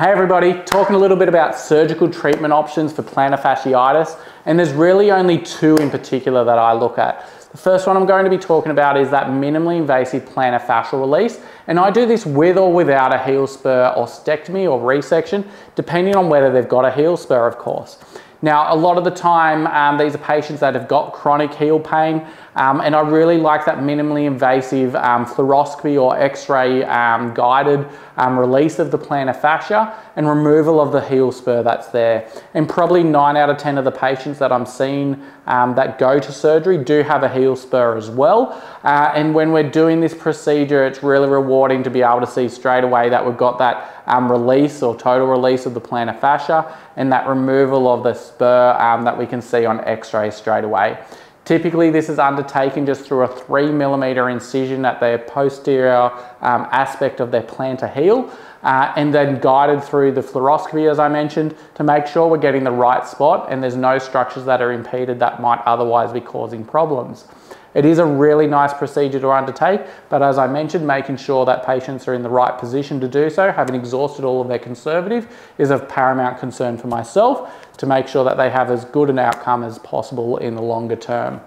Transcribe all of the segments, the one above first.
Hey everybody, talking a little bit about surgical treatment options for plantar fasciitis, and there's really only two in particular that I look at. The first one I'm going to be talking about is that minimally invasive plantar fascial release, and I do this with or without a heel spur ostectomy or resection, depending on whether they've got a heel spur, of course. Now, a lot of the time, um, these are patients that have got chronic heel pain, um, and I really like that minimally invasive um, fluoroscopy or x-ray um, guided um, release of the plantar fascia and removal of the heel spur that's there. And probably nine out of 10 of the patients that I'm seeing um, that go to surgery do have a heel spur as well. Uh, and when we're doing this procedure, it's really rewarding to be able to see straight away that we've got that release or total release of the plantar fascia and that removal of the spur that we can see on x-ray straight away. Typically, this is undertaken just through a three millimeter incision at the posterior um, aspect of their plantar heel, uh, and then guided through the fluoroscopy, as I mentioned, to make sure we're getting the right spot and there's no structures that are impeded that might otherwise be causing problems. It is a really nice procedure to undertake, but as I mentioned, making sure that patients are in the right position to do so, having exhausted all of their conservative, is of paramount concern for myself to make sure that they have as good an outcome as possible in the longer term.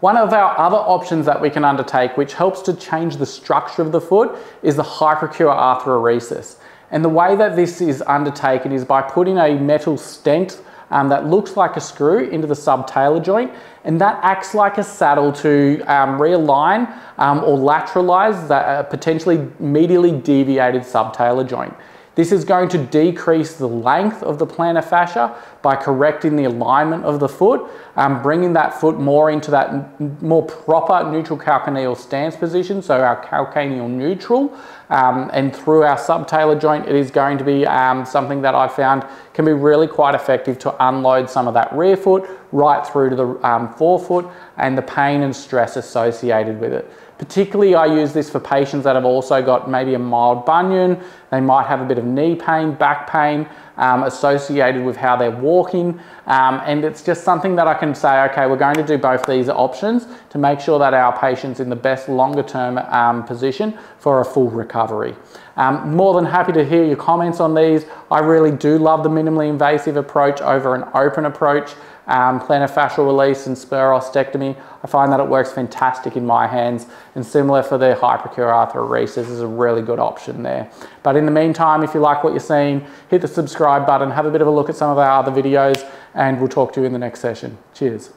One of our other options that we can undertake, which helps to change the structure of the foot, is the HyProCure arthroereisis. And the way that this is undertaken is by putting a metal stent um, that looks like a screw into the subtalar joint and that acts like a saddle to um, realign um, or lateralize that uh, potentially medially deviated subtalar joint. This is going to decrease the length of the plantar fascia by correcting the alignment of the foot, um, bringing that foot more into that more proper neutral calcaneal stance position, so our calcaneal neutral. Um, and through our subtalar joint, it is going to be um, something that I found can be really quite effective to unload some of that rear foot right through to the um, forefoot and the pain and stress associated with it. Particularly I use this for patients that have also got maybe a mild bunion, they might have a bit of knee pain, back pain um, associated with how they're walking. Um, and it's just something that I can say, okay, we're going to do both these options to make sure that our patient's in the best longer term um, position for a full recovery. Um, more than happy to hear your comments on these. I really do love the minimally invasive approach over an open approach um, plantar fascial release and spur ostectomy. I find that it works fantastic in my hands and similar for the HyProCure arthroereisis is a really good option there. But in the meantime, if you like what you're seeing, hit the subscribe button, have a bit of a look at some of our other videos and we'll talk to you in the next session. Cheers.